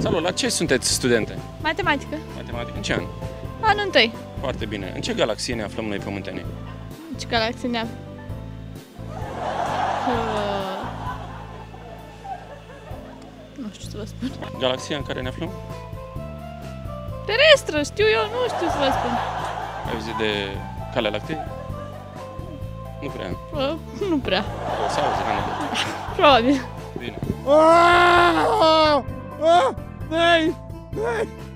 Salut, la ce sunteți studente? Matematică. Matematică. În ce an? Anul întâi. Foarte bine. În ce galaxie ne aflăm noi pământenii? Ce galaxie ne Uh, Nu știu să vă spun. Galaxia în care ne aflăm? Terestră, știu eu, nu știu să vă spun. Ai auzit de Calea Lactee? Nu prea. Uh, Nu prea. O să auzi, Ana. Probabil. Bine. Vem! Vem!